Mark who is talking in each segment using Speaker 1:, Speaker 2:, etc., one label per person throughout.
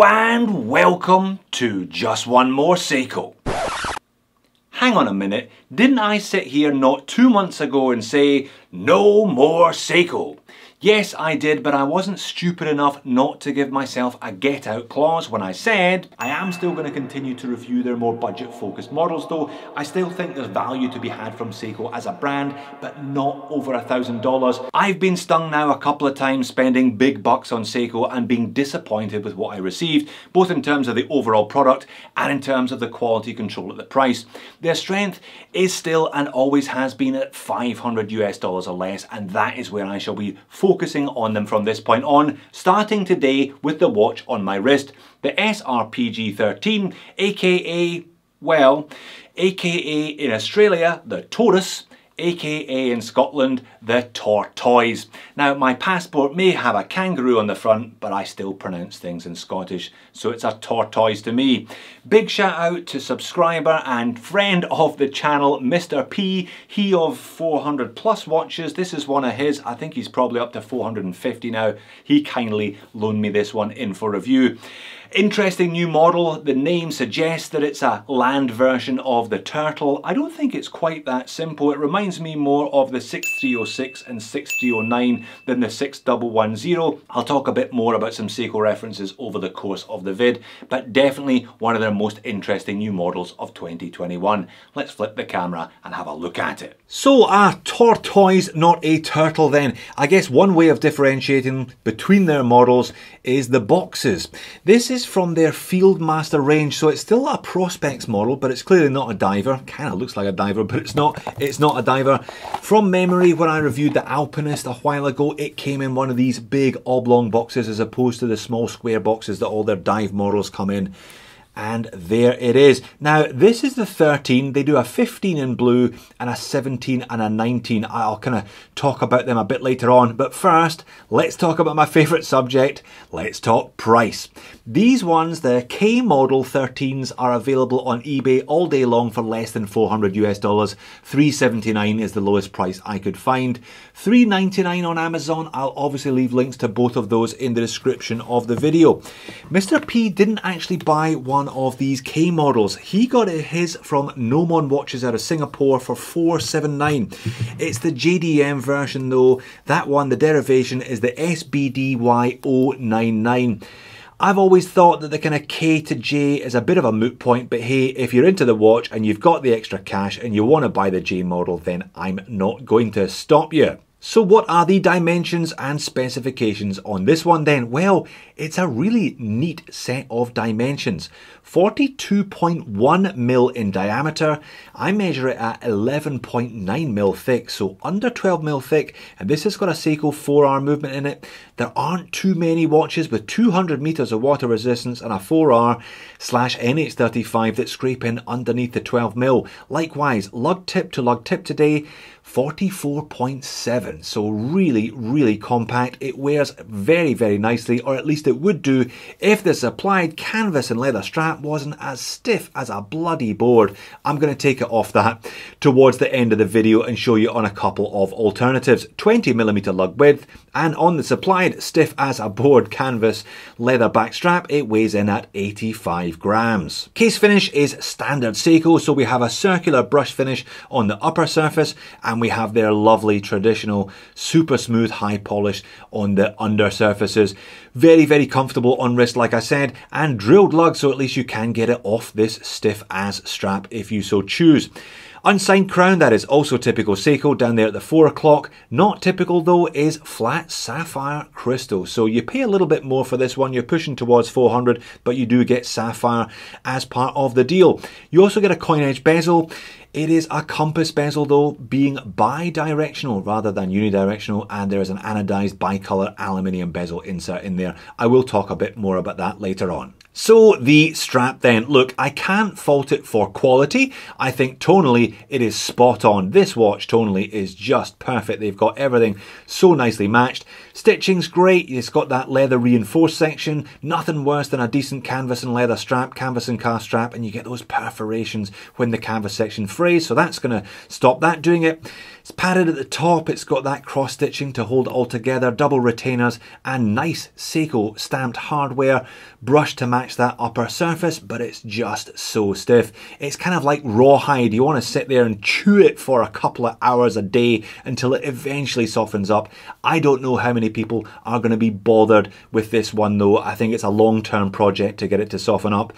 Speaker 1: And welcome to Just One More Seiko. Hang on a minute, didn't I sit here not two months ago and say, no more Seiko? Yes, I did, but I wasn't stupid enough not to give myself a get out clause when I said, I am still going to continue to review their more budget focused models though. I still think there's value to be had from Seiko as a brand, but not over a thousand dollars. I've been stung now a couple of times spending big bucks on Seiko and being disappointed with what I received, both in terms of the overall product and in terms of the quality control at the price. Their strength is still and always has been at 500 US dollars or less, and that is where I shall be focused focusing on them from this point on, starting today with the watch on my wrist, the SRPG13, aka, well, aka in Australia, the Taurus, aka in Scotland, the tortoise. Now, my passport may have a kangaroo on the front, but I still pronounce things in Scottish, so it's a tortoise to me. Big shout out to subscriber and friend of the channel, Mr. P. He of 400 plus watches. This is one of his. I think he's probably up to 450 now. He kindly loaned me this one in for review. Interesting new model. The name suggests that it's a land version of the Turtle. I don't think it's quite that simple. It reminds me more of the 6306 and 6309 than the 6110. I'll talk a bit more about some Seiko references over the course of the vid, but definitely one of their most interesting new models of 2021. Let's flip the camera and have a look at it. So a tortoise, not a turtle then. I guess one way of differentiating between their models is the boxes. This is from their Fieldmaster range, so it's still a Prospex model, but it's clearly not a diver. Kind of looks like a diver, but it's not. It's not a diver. From memory, when I reviewed the Alpinist a while ago, it came in one of these big oblong boxes as opposed to the small square boxes that all their dive models come in and there it is. Now this is the 13, they do a 15 in blue and a 17 and a 19. I'll kind of talk about them a bit later on, but first let's talk about my favourite subject, let's talk price. These ones, the K model 13s are available on eBay all day long for less than 400 US dollars. 379 is the lowest price I could find. 399 on Amazon, I'll obviously leave links to both of those in the description of the video. Mr. P didn't actually buy one one of these K models. He got his from Gnomon Watches out of Singapore for 479. It's the JDM version though. That one, the derivation is the SBDY099. I've always thought that the kind of K to J is a bit of a moot point, but hey, if you're into the watch and you've got the extra cash and you want to buy the J model, then I'm not going to stop you. So what are the dimensions and specifications on this one then? Well, it's a really neat set of dimensions. 42.1 mil in diameter. I measure it at 11.9 mil thick, so under 12 mil thick. And this has got a Seiko 4R movement in it. There aren't too many watches with 200 meters of water resistance and a 4R slash NH35 that scrape in underneath the 12 mil. Likewise, lug tip to lug tip today, 44.7. So really, really compact. It wears very, very nicely, or at least it would do if the supplied canvas and leather strap wasn't as stiff as a bloody board. I'm going to take it off that towards the end of the video and show you on a couple of alternatives. 20mm lug width and on the supplied stiff as a board canvas leather back strap it weighs in at 85 grams. Case finish is standard Seiko so we have a circular brush finish on the upper surface and we have their lovely traditional super smooth high polish on the under surfaces. Very very comfortable on wrist like I said and drilled lug so at least you can get it off this stiff as strap if you so choose. Unsigned crown, that is also typical Seiko down there at the 4 o'clock. Not typical though is flat sapphire crystal. So you pay a little bit more for this one. You're pushing towards 400, but you do get sapphire as part of the deal. You also get a coin edge bezel. It is a compass bezel though, being bi-directional rather than unidirectional, and there is an anodized bicolor aluminium bezel insert in there. I will talk a bit more about that later on. So the strap then, look, I can't fault it for quality. I think tonally it is spot on. This watch tonally is just perfect. They've got everything so nicely matched. Stitching's great. It's got that leather reinforced section. Nothing worse than a decent canvas and leather strap, canvas and cast strap, and you get those perforations when the canvas section So that's going to stop that doing it. It's padded at the top, it's got that cross stitching to hold it all together, double retainers and nice Seiko stamped hardware, brushed to match that upper surface, but it's just so stiff. It's kind of like rawhide, you want to sit there and chew it for a couple of hours a day until it eventually softens up. I don't know how many people are going to be bothered with this one though, I think it's a long-term project to get it to soften up.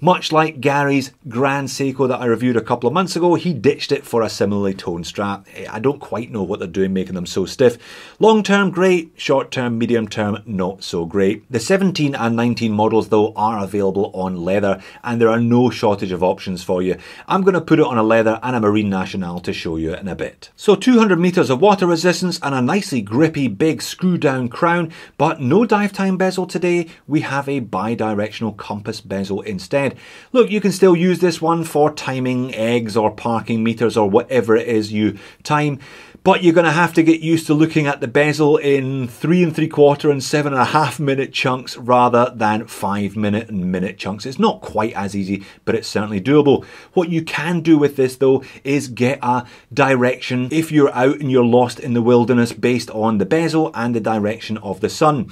Speaker 1: Much like Gary's Grand Seiko that I reviewed a couple of months ago, he ditched it for a similarly toned strap. I don't quite know what they're doing making them so stiff. Long term, great. Short term, medium term, not so great. The 17 and 19 models, though, are available on leather, and there are no shortage of options for you. I'm going to put it on a leather and a Marine Nationale to show you in a bit. So 200 meters of water resistance and a nicely grippy big screw down crown, but no dive time bezel today. We have a bi-directional compass bezel instead. Look, you can still use this one for timing eggs or parking meters or whatever it is you time time, but you're going to have to get used to looking at the bezel in three and three quarter and seven and a half minute chunks rather than five minute and minute chunks. It's not quite as easy, but it's certainly doable. What you can do with this though is get a direction if you're out and you're lost in the wilderness based on the bezel and the direction of the sun.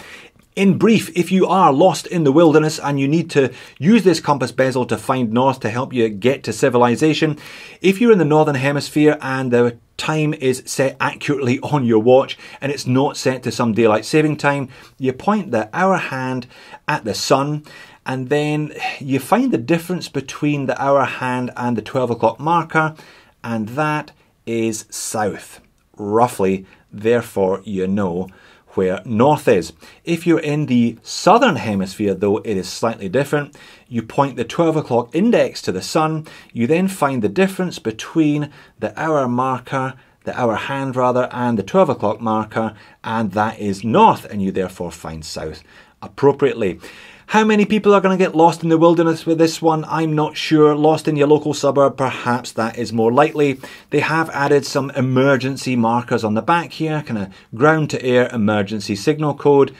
Speaker 1: In brief, if you are lost in the wilderness and you need to use this compass bezel to find north to help you get to civilization, if you're in the northern hemisphere and the time is set accurately on your watch and it's not set to some daylight saving time, you point the hour hand at the sun and then you find the difference between the hour hand and the 12 o'clock marker and that is south, roughly. Therefore, you know where north is. If you're in the southern hemisphere, though, it is slightly different. You point the 12 o'clock index to the sun, you then find the difference between the hour marker, the hour hand rather, and the 12 o'clock marker, and that is north, and you therefore find south appropriately. How many people are going to get lost in the wilderness with this one? I'm not sure. Lost in your local suburb, perhaps that is more likely. They have added some emergency markers on the back here, kind of ground to air emergency signal code.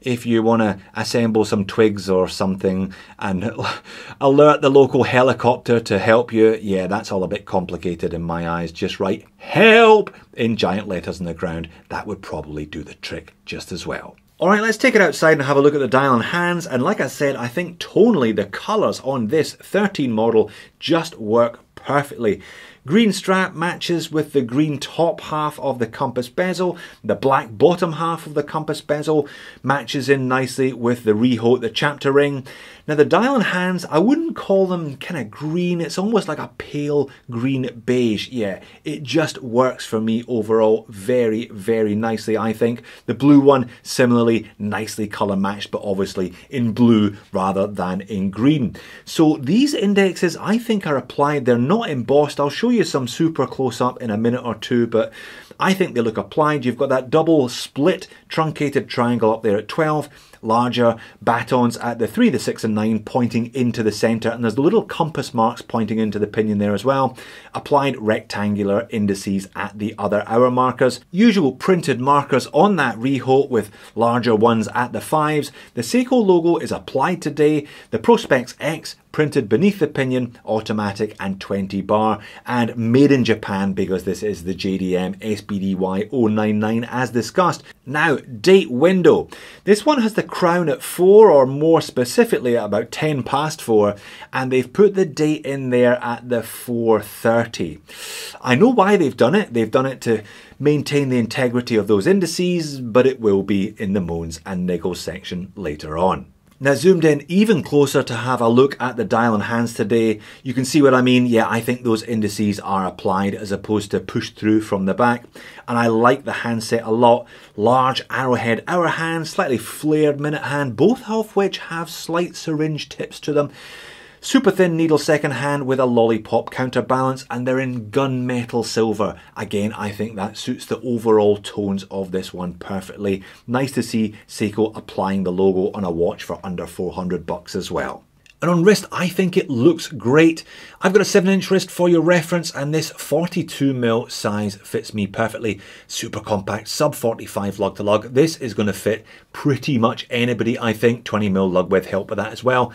Speaker 1: If you want to assemble some twigs or something and alert the local helicopter to help you, yeah, that's all a bit complicated in my eyes. Just write help in giant letters on the ground. That would probably do the trick just as well. Alright, let's take it outside and have a look at the dial and hands. And like I said, I think tonally the colours on this 13 model just work perfectly. Green strap matches with the green top half of the compass bezel. The black bottom half of the compass bezel matches in nicely with the rehaut, the chapter ring. Now the dial and hands, I wouldn't call them kind of green. It's almost like a pale green beige. Yeah, it just works for me overall very, very nicely, I think. The blue one, similarly nicely color matched, but obviously in blue rather than in green. So these indexes, I think, are applied. They're not embossed. I'll show you some super close up in a minute or two, but I think they look applied. You've got that double split truncated triangle up there at 12 larger batons at the 3, the 6 and 9 pointing into the centre and there's the little compass marks pointing into the pinion there as well. Applied rectangular indices at the other hour markers. Usual printed markers on that rehaut with larger ones at the 5s. The Seiko logo is applied today. The Prospex X printed beneath the pinion, automatic and 20 bar, and made in Japan because this is the JDM SBDY 099 as discussed. Now, date window. This one has the crown at 4 or more specifically at about 10 past 4 and they've put the date in there at the 4.30. I know why they've done it. They've done it to maintain the integrity of those indices, but it will be in the moans and niggles section later on. Now zoomed in even closer to have a look at the dial and hands today, you can see what I mean. Yeah, I think those indices are applied as opposed to pushed through from the back. And I like the handset a lot. Large arrowhead hour hand, slightly flared minute hand, both of which have slight syringe tips to them. Super thin needle second hand with a lollipop counterbalance and they're in gunmetal silver. Again, I think that suits the overall tones of this one perfectly. Nice to see Seiko applying the logo on a watch for under 400 bucks as well. And on wrist, I think it looks great. I've got a 7 inch wrist for your reference, and this 42mm size fits me perfectly. Super compact, sub 45 lug to lug. This is going to fit pretty much anybody, I think. 20mm lug width help with that as well.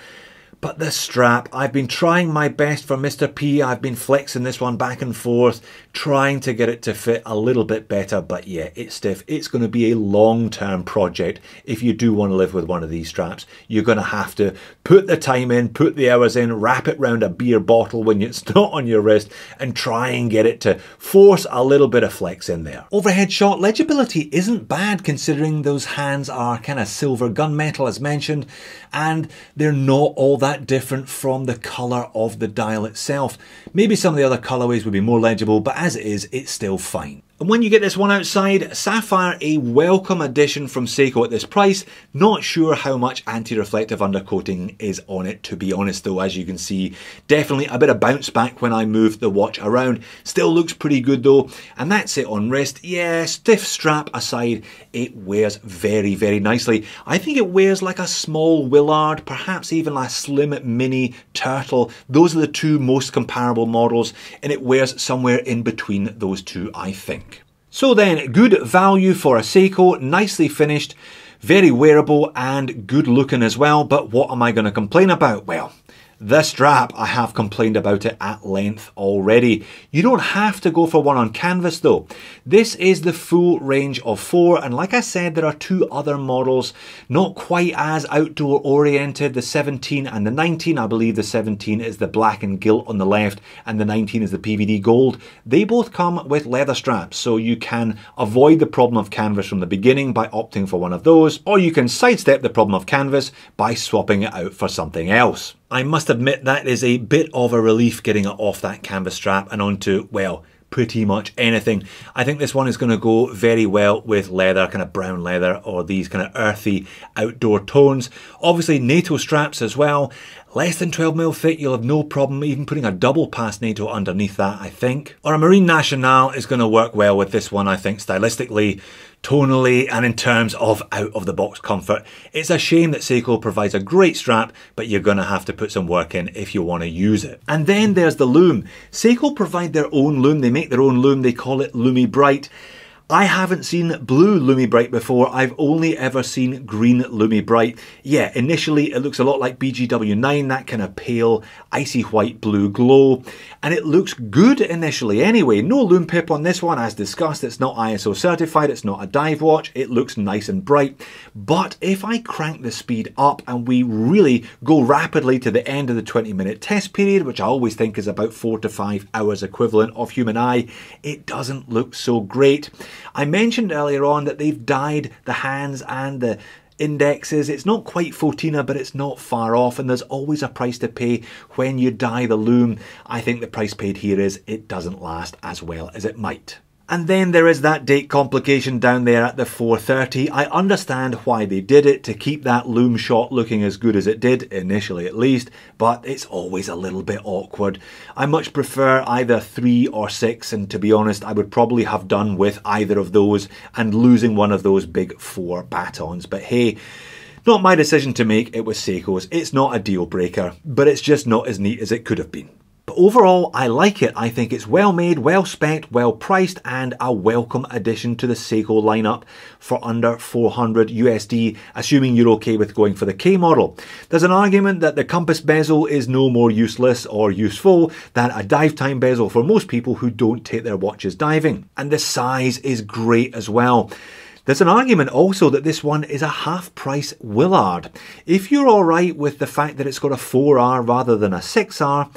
Speaker 1: But the strap, I've been trying my best for Mr. P. I've been flexing this one back and forth, trying to get it to fit a little bit better. But yeah, it's stiff. It's going to be a long-term project. If you do want to live with one of these straps, you're going to have to put the time in, put the hours in, wrap it round a beer bottle when it's not on your wrist, and try and get it to force a little bit of flex in there. Overhead shot legibility isn't bad considering those hands are kind of silver gunmetal as mentioned, and they're not all that different from the colour of the dial itself. Maybe some of the other colourways would be more legible, but as it is, it's still fine. And when you get this one outside, Sapphire, a welcome addition from Seiko at this price. Not sure how much anti-reflective undercoating is on it, to be honest though, as you can see. Definitely a bit of bounce back when I moved the watch around. Still looks pretty good though. And that's it on wrist. Yeah, stiff strap aside, it wears very, very nicely. I think it wears like a small Willard, perhaps even a slim mini Turtle. Those are the two most comparable models, and it wears somewhere in between those two, I think. So then, good value for a Seiko, nicely finished, very wearable and good looking as well, but what am I going to complain about? Well, the strap, I have complained about it at length already. You don't have to go for one on canvas though. This is the full range of four, and like I said, there are two other models, not quite as outdoor oriented, the 17 and the 19. I believe the 17 is the black and gilt on the left, and the 19 is the PVD gold. They both come with leather straps, so you can avoid the problem of canvas from the beginning by opting for one of those, or you can sidestep the problem of canvas by swapping it out for something else. I must admit that is a bit of a relief getting it off that canvas strap and onto, well, pretty much anything. I think this one is going to go very well with leather, kind of brown leather or these kind of earthy outdoor tones. Obviously NATO straps as well. Less than 12mm thick, you'll have no problem even putting a double pass NATO underneath that, I think. Or a Marine Nationale is going to work well with this one, I think, stylistically tonally and in terms of out of the box comfort. It's a shame that Seiko provides a great strap, but you're gonna have to put some work in if you wanna use it. And then there's the lume. Seiko provide their own lume, they make their own lume, they call it LumiBrite. I haven't seen blue LumiBrite before, I've only ever seen green LumiBrite. Yeah, initially it looks a lot like BGW9, that kind of pale, icy white blue glow, and it looks good initially anyway. No lume pip on this one, as discussed, it's not ISO certified, it's not a dive watch, it looks nice and bright. But if I crank the speed up and we really go rapidly to the end of the 20 minute test period, which I always think is about four to five hours equivalent of human eye, it doesn't look so great. I mentioned earlier on that they've dyed the hands and the indexes. It's not quite Fauxtina, but it's not far off, and there's always a price to pay when you dye the lume. I think the price paid here is it doesn't last as well as it might. And then there is that date complication down there at the 430. I understand why they did it, to keep that lume shot looking as good as it did, initially at least, but it's always a little bit awkward. I much prefer either 3 or 6, and to be honest, I would probably have done with either of those and losing one of those big 4 batons. But hey, not my decision to make, it was Seiko's. It's not a deal breaker, but it's just not as neat as it could have been. Overall, I like it. I think it's well made, well spec, well priced, and a welcome addition to the Seiko lineup for under 400 USD, assuming you're okay with going for the K model. There's an argument that the compass bezel is no more useless or useful than a dive time bezel for most people who don't take their watches diving. And the size is great as well. There's an argument also that this one is a half price Willard. If you're alright with the fact that it's got a 4R rather than a 6R,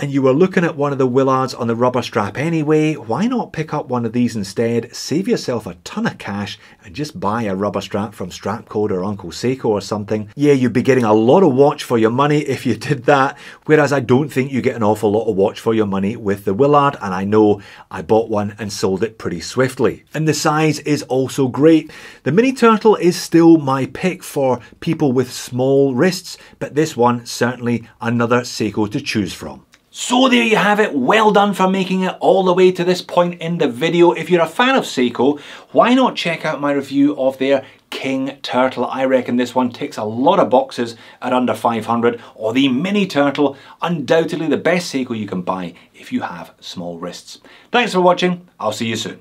Speaker 1: and you were looking at one of the Willards on the rubber strap anyway, why not pick up one of these instead, save yourself a ton of cash and just buy a rubber strap from Strapcode or Uncle Seiko or something. Yeah, you'd be getting a lot of watch for your money if you did that, whereas I don't think you get an awful lot of watch for your money with the Willard, and I know I bought one and sold it pretty swiftly. And the size is also great. The Mini Turtle is still my pick for people with small wrists, but this one certainly another Seiko to choose from. So there you have it, well done for making it all the way to this point in the video. If you're a fan of Seiko, why not check out my review of their King Turtle. I reckon this one ticks a lot of boxes at under 500 or the Mini Turtle, undoubtedly the best Seiko you can buy if you have small wrists. Thanks for watching, I'll see you soon.